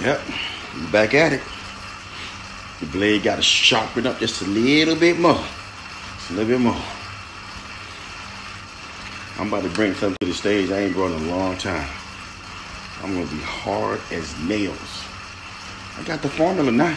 Yep, back at it. The blade got to sharpen up just a little bit more. Just a little bit more. I'm about to bring something to the stage I ain't brought in a long time. I'm gonna be hard as nails. I got the formula now.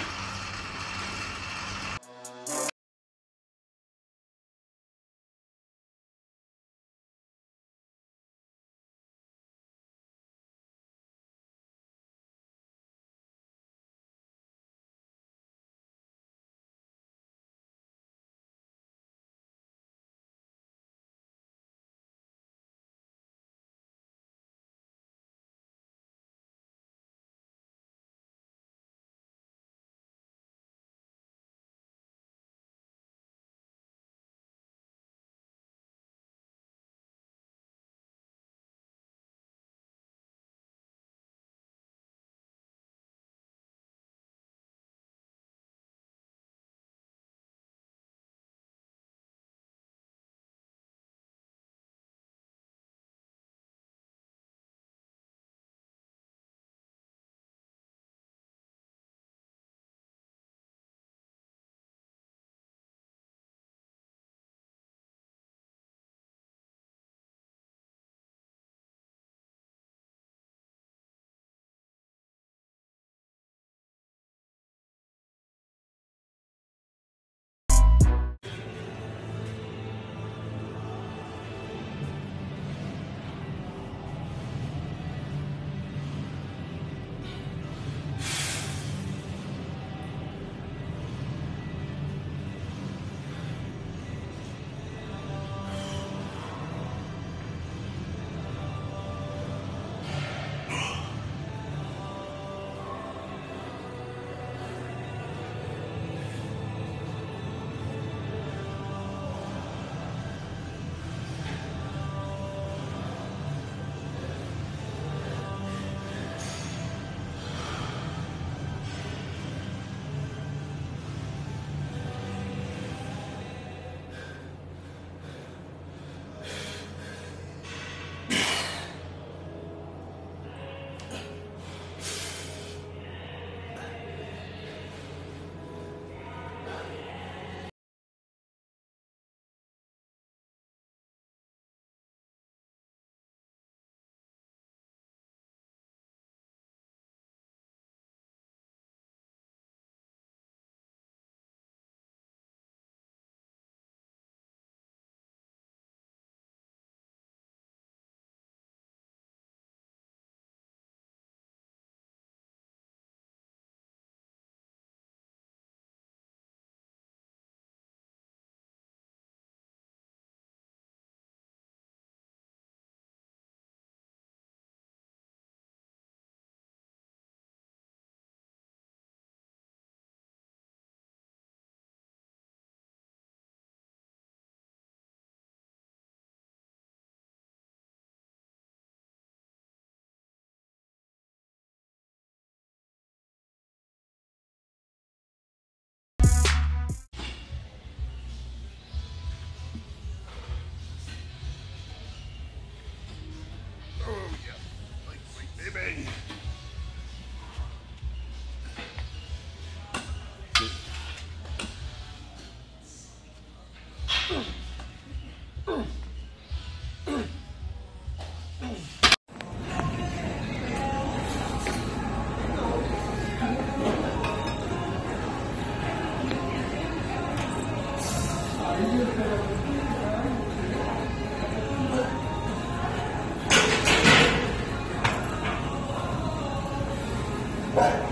Bye.